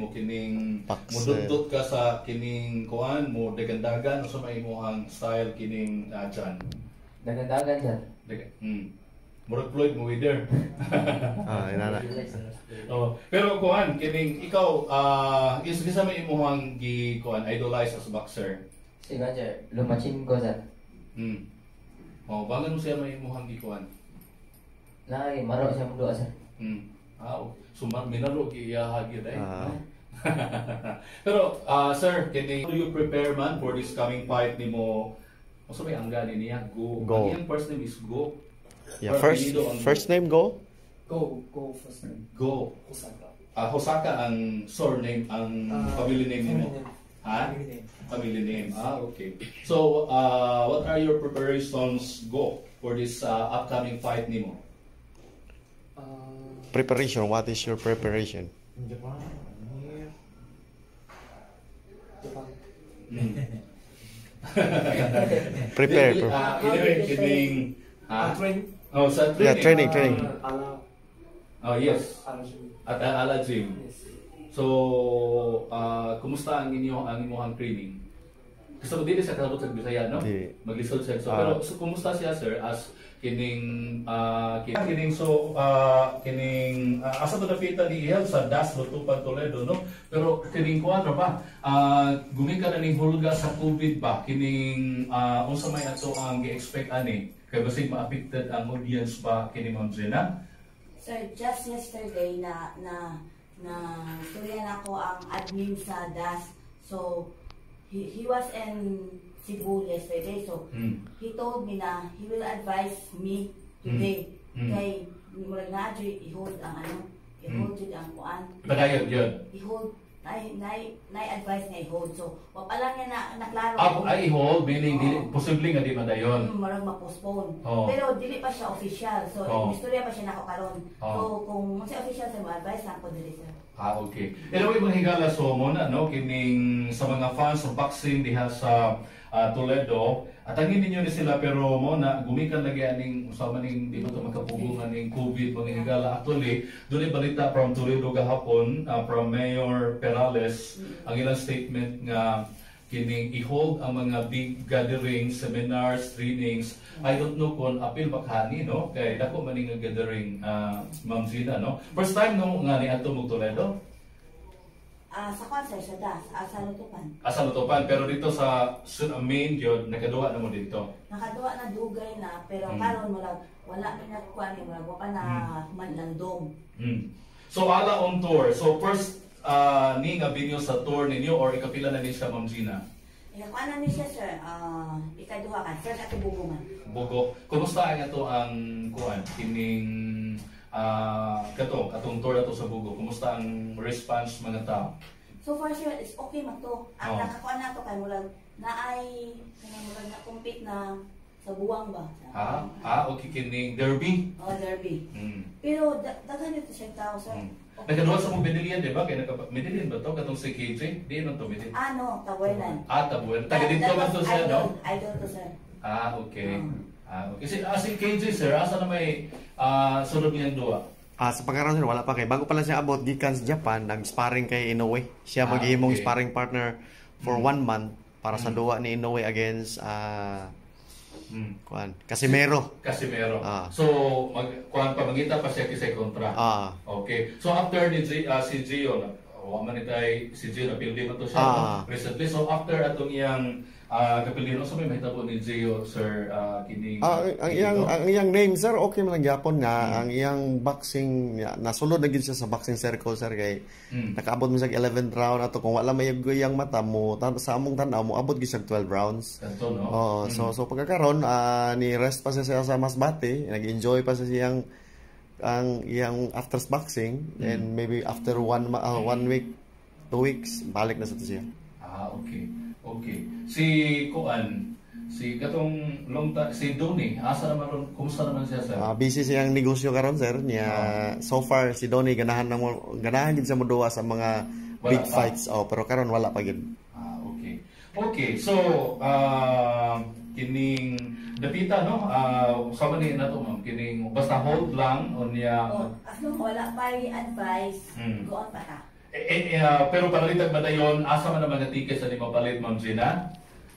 mo kining Pakse. ka sa kining kuan mo dagandagan sa may mo ang style kining uh, dyan. Dagan-dagan dyan. Dag hmm. Murag Floyd mo wither. Ah, inana. oh, pero kuan kining ikaw ah uh, is kisa may imong gi kuan idolize as boxer. Si Roger, lumachin ko dyan. Hmm. Oh, bangan mo siya may imong gi kuan. Lagi, maro siya mundo sir. Hmm. Ah, oh. sumar minaro iya hagi dai. Ah. Pero ah sir, kini how do you prepare man for this coming fight ni nimo? Usa may angga ni niya go. Go. Ang first name is Go. Yeah, Pero first apelyido ang first name go. Go, go first name. Go. Osaka. Ah, Hosaka ang surname, ang Ah, family name nimo. family name. Ha? Family name. Family name. Ah, okay. So, uh, what are your preparations go for this uh, upcoming fight nimo? Uh, Preparation. What is your preparation? in Japan, Prepare. Dili, pre- ah, anyway, kining Ah, ah, train. Oh, sa Yeah, training. training, training. Uh, ala, Oh, yes. At uh, ala gym. Yes. So, ah, kumusta ang inyo ang inyong training? Gusto mo dili sa kalabot sa Bisaya, no? Di. Maglisod siya. So, Ah. pero so, kumusta siya, sir, as kining ah, kin- kining so ah, kining ah, asa ba napita ni Ihel sa Das Lutupan Toledo no pero kining kuadro ba ah gumika na ning hulga sa COVID ba kining ah, unsa may ato ang gi-expect ani kay basig ma-affected ang audience ba kini Ma'am Zena Sir, just yesterday na na na storya na ko ang admin sa DAS. So, he, he was in Cebu yesterday. So, Hmm. he told me na he will advise me today. Mm. Kay, murag na i-hold ang ano, i-hold dyan ang kuan. Padayon yun. I-hold, na, na, na advice nga i-hold. So, wapa lang niya na, naklaro. Up ay hold meaning dili Oo. posible nga di madayon. Mm, marang ma-postpone. Oo. Pero dili pa siya official. So, oh. istorya pa siya nakakaroon. Oo. So, kung siya official sa mo, advice lang ko dili sir. Ah, okay. Anyway, mga higala, so muna, no, kining sa mga fans ng boxing diha sa ah, Toledo, atangin ninyo ni sila pero mo na gumikan lagi aning usama ning di ba to magkapugungan ning COVID mga higala actually ay balita from Toledo gahapon ah, from Mayor Perales ang ilang statement nga kining i-hold ang mga big gatherings, seminars, trainings. I don't know kung apil ba kani, no? Kay dako man nga gathering, ah, Ma'am Zina, no? First time no nga ni Ato mo Ah, sa kwan sir, sa DAS, ah, sa Lutupan. asa lutupan, pero dito sa sun main gyud nakaduwa na mo dito. Nakaduwa na dugay na, pero Mm. karon mo lang, wala mi na kuan ni wala pa na manlandong. Mm. So ala on tour. So first ah, ni nga binyo sa tour ninyo or ikapila na ni siya Ma'am Zina? Ina kuan na ni siya sir, ah, ikaduha ka, sir sa tubugungan. Bugo. Kumusta ang ato ang kuan kining ah kato atong tour ato sa Bugo? Kumusta ang response mga tao? So far sir, is okay man to. Ang Oo. nakakuan na to kay murag na ay kanang murag na compete na sa buwang ba? Ha? Ah, okay kining derby. Oh, derby. Mm. Pero da- daghan ito siyang tao sir. Mm. Nakaduwa sa mong Medellin, di ba? Kaya naka Medellin ba to? Katong si KJ? Di man to Medellin. Ano, Tabuelan. Ah, tabuel. Taga dito was to siya, no? Idol to sir. Ah, okay. Mm. Ah, okay. Si, ah, si KJ, sir, asa na may ah, sunod niyang duwa? Ah, sa pagkakaroon sir, wala pa kay. Bago pa lang siya abot gikan sa Japan, nag-sparring kay Inoue. Siya Ah, maghihimong okay. sparring partner for Mm. one month para sa Mm. duwa ni Inoue against ah Hmm. kuan, Casimero. Casimero. Ah. So, mag, kuhan pa, mangita pa siya kisay kontra. Ah, Okay. So, after ni G, ah, si Gio, na, oh, man itay, si Gio, napildi man to siya, Ah. recently. So, after atong iyang ah, kapildi, no, so may mahitabo ni Gio, sir, ah, kining... Ah, ang, ang iyang ang iyang name sir okay man lang gyapon nga Mm. ang iyang boxing nasulod na gid siya sa boxing circle sir kay Hmm. nakaabot mo sa 11th round ato kung wala may iyang mata mo sa among tan-aw mo abot gid siya 12 rounds. Ganto, no? Oh, Hmm. so so pagkakaron ah, ni rest pa siya sa- sa Masbate, nag-enjoy pa siya siyang ang iyang after boxing Mm. and maybe after one ah, one week, two weeks balik na sa siya. Ah, okay. Okay. Si Kuan, si katong long ta si Doni, asa naman ron, kumusta naman siya sir? Ah, busy siyang negosyo karon sir niya so far si Donny ganahan na mo ganahan gid sa moduwa sa mga Wala big pa. fights oh pero karon wala pa gid Ah, okay. Okay, so ah kining dapita no, ah sama ni na to ma'am, kining basta hold lang on niya O, as long wala pa yung advice, Mm. go on pa ta. Eh, eh, ah, pero panalitag ba dayon asa man ang mga tickets sa mapalit Ma'am Gina?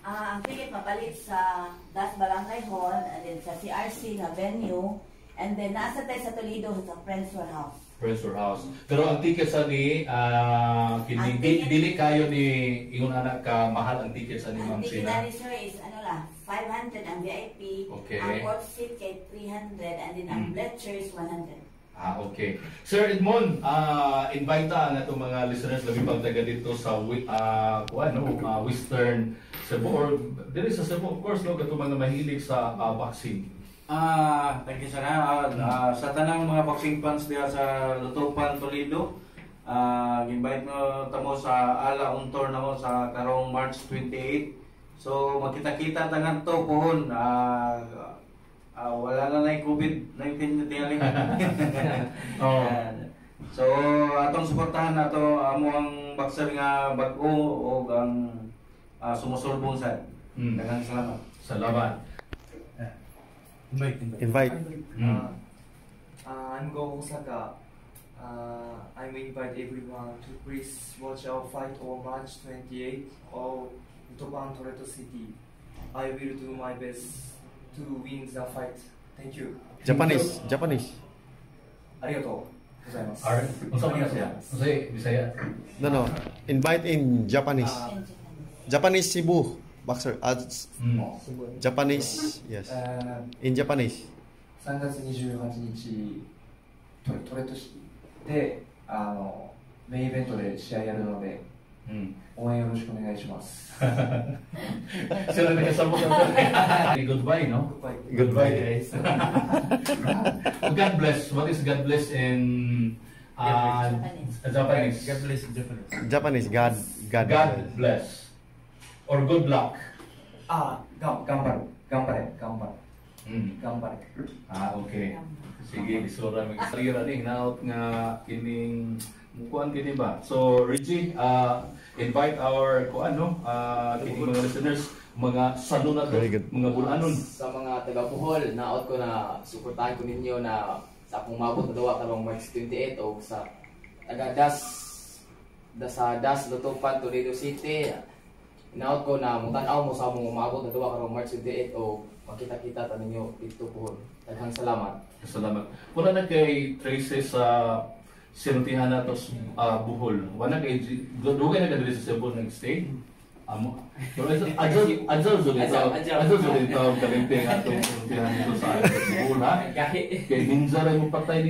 Ah, ang ticket mapalit sa Das Barangay Hall, and then sa CRC na venue, and then nasa tayo sa Toledo sa Friends Warehouse. Pressure House. Pero ang ticket sa ni ah kini Ang di, ticket- dili kayo ni ingon anak ka mahal ang ticket sa ni Ang Ma'am ticket Gina. na sir is ano lang, 500 ang VIP, Okay. ang fourth seat kay 300, and then ang Mm. Fletcher is 100. Ah, okay. Sir Edmond, ah invite na itong mga listeners labi pang taga dito sa wi- ah kuan no, ah, Western Cebu or dili sa Cebu of course no katong mga mahilig sa ah, boxing. Ah, thank you sir. Ah, ah, sa tanang mga boxing fans diha sa Lutupan, Toledo, ah, invite mo tamo sa Ala Untor namo sa karong March 28. So makita-kita tangan to pohon. Ah, ah, wala na na COVID-19 tingali. Oh. So atong suportahan nato amo ang boxer nga bag-o o ang ah, sumusulbong sad. Mm. Daghang salamat. Salamat. Invite. Mm. Uh, uh, I'm Go Osaka. Uh, I invite everyone to please watch our fight on March 28 of Toban Toretto City. I will do my best to win the fight. Thank you. Japanese, Japanese. ありがとうございます。Ar, unsa man na siya? Unsa Bisaya? No, no. Invite in Japanese. Ah, And Japanese. Japanese Cebu boxer. Ah, Mm. Japanese, yes. え In Japanese. ー3月28日トレトレットシであのメインイベントで試合やるのでMm. 応援よろしくお願いします。 Sila nagkasabot na Goodbye, no? Goodbye. guys. God bless. What is God bless in uh, Japanese. Japanese? Japanese, God, God. God bless. Or good luck. あが頑張る頑張れ頑張れ Mm. 頑張れ。 Ah, okay. Sige, isura mig sarira ning naot nga kining mukuan kini ba. So, Richie, uh, invite our kuan no, uh, kining mga listeners, mga salunat, Very good. mga bulanon. Sa mga taga Bohol, naot ko na suportahan ko ninyo na sa akong mabot na dawa karong March 28 o sa taga Das da sa Das Lutupan Toledo City. Naot ko na mutan-aw mo sa among umabot na dawa karong March 28 o makita-kita ta ninyo dito Bohol. Daghang salamat. Salamat. Wala na kay Traces sa sinutihan na to sa ah, Bohol. Wala kay dugay na kadiri sa Cebu nag-stay. Amo. Pero adjust adjust zud ito. Adjust, zud ito kalimting atong sinutihan dito sa Bohol ha. Kay ninja rin mo patay.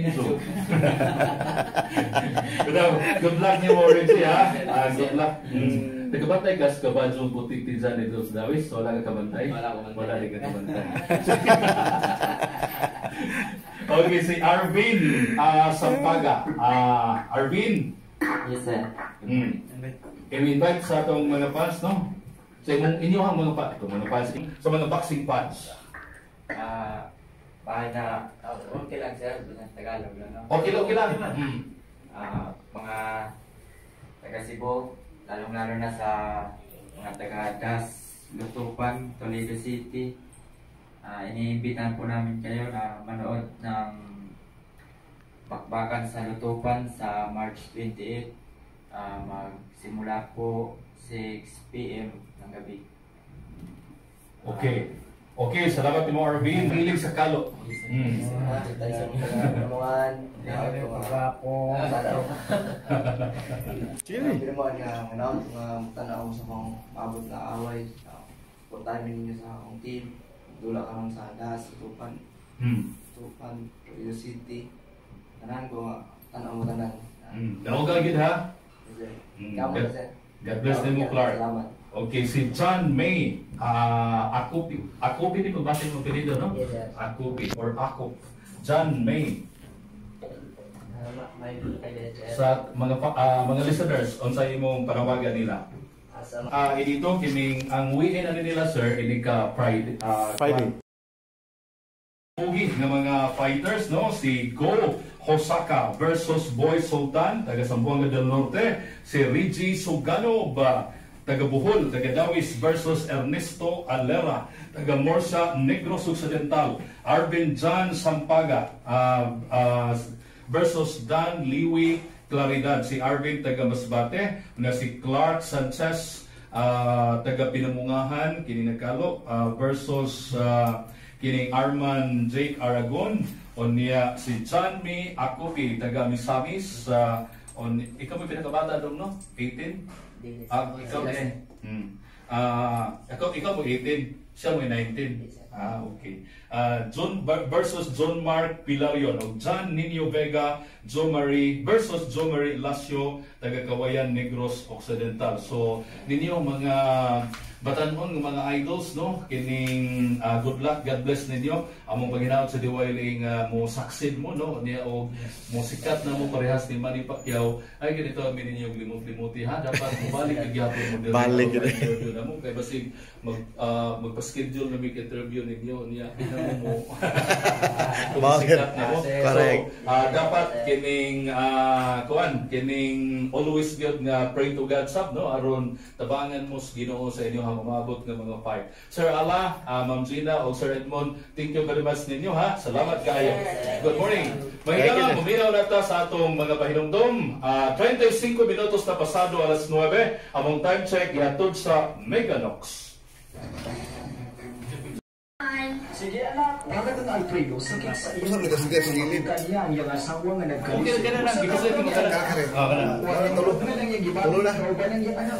Pero good luck niyo mo rin siya. Ah, good luck. Mm. Nagkabantay ka sa kabadyo butik tinsan dito sa Dawis. Wala ka kabantay? Wala ko bantay. Wala ka kabantay. okay, si Arvin ah, Sampaga. Ah, Arvin, Yes sir. mm. i-invite sa atong mga fans, no? Sa imong inyo ang mga fans, ito, mga fans, sa mga boxing fans. Ah, bahay na ah, okay lang sir, Tagalog lang. no? Okay lang, okay lang. Mm. Ah, mga taga Cebu, lalong-lalo na sa mga taga Das, Lutupan, Toledo City. Ah, iniimbitan po namin kayo na manood ng bakbakan sa Lutupan sa March 28. Ah, magsimula po 6 p.m. ng gabi. Okay. Okay, salamat mo Arvin. Hilig sa kalo. Mm. Chili. Pinamuan nga manaw nga tanaw sa mga mabot na away. Puntahan ninyo sa akong team. Dula ka lang sa Das, Tupan, Mm. Tupan, Toledo City. Tanan ko tanaw mo tanan. Mm. Naog ka gid ha? Mm. Kamu God. God bless nimo Clark. Salamat. Okay, si John May. Ah, Akupi. Akupi ni pabasa mo pilido, no? Yes, sir. Akupi or Akup. John May. May Sa mga ah, mga listeners, unsa imong panawagan nila? Ah, dito kining ang weekend ano nila sir, ini ka Friday. ah, Friday. Pugi ng mga fighters, no? Si Go Hosaka versus Boy Sultan, taga Zamboanga del Norte. Si Rigi Sugano ba taga Bohol, taga Dawis versus Ernesto Alera, taga Morsa Negros Occidental. Arvin John Sampaga ah, ah, versus Dan Liwi, Claridad. Si Arvin taga Masbate, na si Clark Sanchez ah, taga Pinamungahan kini nagkalo ah, versus ah, kining Arman Jake Aragon on niya si Chanmi Akupi taga Misamis ah, on ikaw mo pinakabata dong no 18 Ah, ikaw din. Hmm. Ah, ikaw ikaw mo 18, siya mo 19. Ah, okay. Ah, John versus John Mark Pilarion o John Nino Vega, Joe Marie versus Joe Marie Lacio, taga Kawayan Negros Occidental. So, ninyo mga batanon ng mga idols no? Kining ah, good luck. God bless ninyo. Among paghinaot sa diwailing uh, mo succeed mo no? Niya o mo sikat na mo parehas ni Manny Pacquiao. Ay ganito amin ninyo limot-limuti ha? Dapat mobalik gyapon mo Balik. Interview na mo. Kay basig mag ah, magpa-schedule na mig interview ninyo. Niya mo kung sikat na mo. Correct. so ah, dapat kining ah, kuan kining always good nga pray to God sab no aron tabangan mo sa Ginoo sa inyo ha mamabot nga mga fight Sir Ala uh, Ma'am Gina o Sir Edmond thank you very much ninyo ha salamat kayo good morning Thank you. Mahina Buminaw na ta sa atong mga pahinumdom. Ah, 35 minutos na pasado alas 9. Among time check ihatod sa Meganox. Sige anak, ngagatan Alfredo, sakit sa iyo. Kanya ang iyang asawa nga Okay, nagkalis. kana lang because ito kana. Ah, kana. Tulog na lang yung giba. Tulog na. Ikaw ba lang yung anak?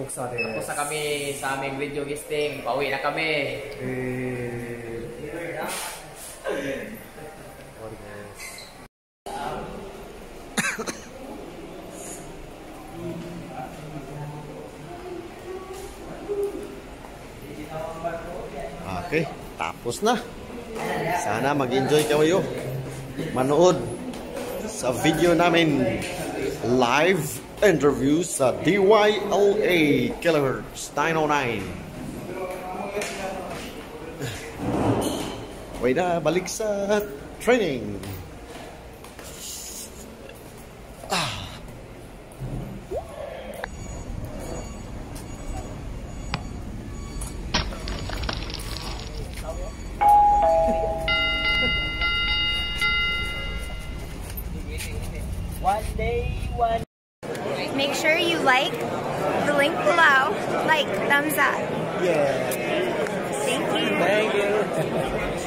Puksa din. Tapos na kami sa aming video guesting. Pauwi na kami. Eh... Sorry guys. Okay, tapos na. Sana mag-enjoy kayo manood sa video namin live interview sa DYLA Kilohertz 909. Wait na, balik sa training. Make sure you like the link below. Like, thumbs up. Yeah. Thank you. Thank you